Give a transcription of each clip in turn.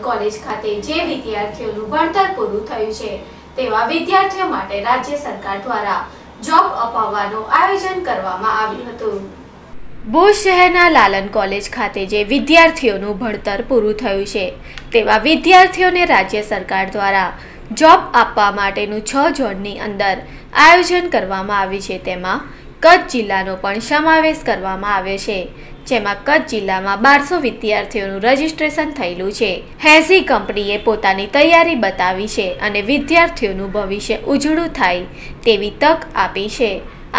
College ખાતે જે વિદ્યાર્થીઓનું ભણતર પૂરું થયું છે, તેવા વિદ્યાર્થીઓ માટે રાજ્ય સરકાર દ્વારા જોબ અપાવવાનું આયોજન કરવામાં આવ્યું હતું. ભુજ શહેરના લાલન કોલેજ ખાતે જે વિદ્યાર્થીઓનું ભણતર પૂરું થયું છે, તેવા વિદ્યાર્થીઓને રાજ્ય સરકાર દ્વારા જોબ આપવા માટેનું છ ઝોનની અંદર આયોજન કરવામાં આવ્યું છે. તેમાં કચ્છ જિલ્લાનો પણ સમાવેશ કરવામાં આવ્યો છે, જેમાં કચ્છ જિલ્લામાં બારસો વિદ્યાર્થીઓનું રજીસ્ટ્રેશન થયેલું છે. હેઝી કંપનીએ પોતાની તૈયારી બતાવી છે અને વિદ્યાર્થીઓનું ભવિષ્ય ઉજળું થાય તેવી તક આપી છે.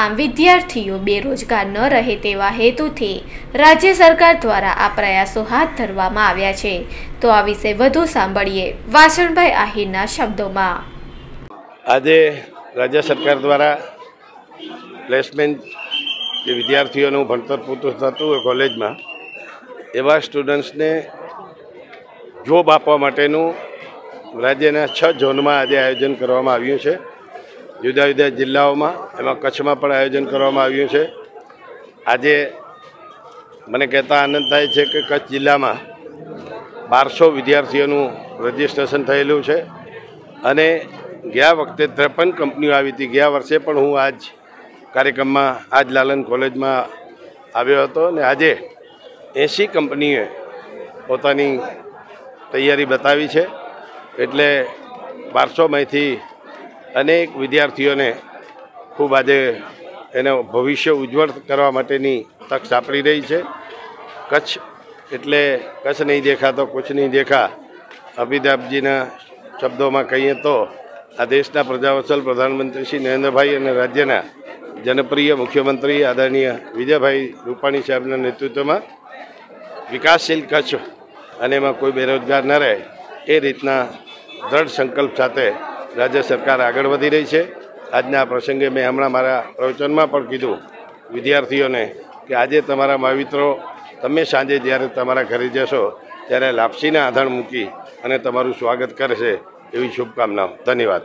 આમ વિદ્યાર્થીઓ બેરોજગાર ન રહે તેવા હેતુથી રાજ્ય સરકાર દ્વારા આ પ્રયાસો હાથ ધરવામાં આવ્યા છે. તો આ વિશે વધુ સાંભળીએ વાસણભાઈ આહિરના શબ્દોમાં. આજે રાજ્ય સરકાર દ્વારા પ્લેસમેન્ટ જે વિદ્યાર્થીઓનું ભણતર પૂરતું થતું હોય કોલેજમાં, એવા સ્ટુડન્ટ્સને જોબ આપવા માટેનું રાજ્યના છ ઝોનમાં આજે આયોજન કરવામાં આવ્યું છે. જુદા જુદા જિલ્લાઓમાં એમાં કચ્છમાં પણ આયોજન કરવામાં આવ્યું છે. આજે મને કહેતા આનંદ થાય છે કે કચ્છ જિલ્લામાં બારસો વિદ્યાર્થીઓનું રજિસ્ટ્રેશન થયેલું છે. અને ગયા વખતે ત્રેપન કંપનીઓ આવી હતી. ગયા વર્ષે પણ હું આજ કાર્યક્રમમાં આજ લાલન કોલેજમાં આવ્યો હતો અને આજે એંસી કંપનીએ પોતાની તૈયારી બતાવી છે. એટલે બારસોમાંથી અનેક વિદ્યાર્થીઓને ખૂબ આજે એને ભવિષ્ય ઉજ્જવળ કરવા માટેની તક સાંપડી રહી છે. કચ્છ એટલે કચ્છ નહીં દેખા તો કુછ નહીં દેખા અમિતાભજીના શબ્દોમાં કહીએ તો આ દેશના પ્રજાવત્સલ પ્રધાનમંત્રી શ્રી નરેન્દ્રભાઈ અને રાજ્યના જનપ્રિય મુખ્યમંત્રી આદરણીય વિજયભાઈ રૂપાણી સાહેબના નેતૃત્વમાં વિકાસશીલ કચ્છ અને એમાં કોઈ બેરોજગાર ન રહે, એ રીતના દ્રઢ સંકલ્પ સાથે રાજ્ય સરકાર આગળ વધી રહી છે. આજના પ્રસંગે મેં હમણાં મારા પ્રવચનમાં પણ કીધું વિદ્યાર્થીઓને કે આજે તમારા માવિત્રો તમે સાંજે જ્યારે તમારા ઘરે જશો ત્યારે લાપસીના આધાર મૂકી અને તમારું સ્વાગત કરશે એવી શુભકામનાઓ. ધન્યવાદ.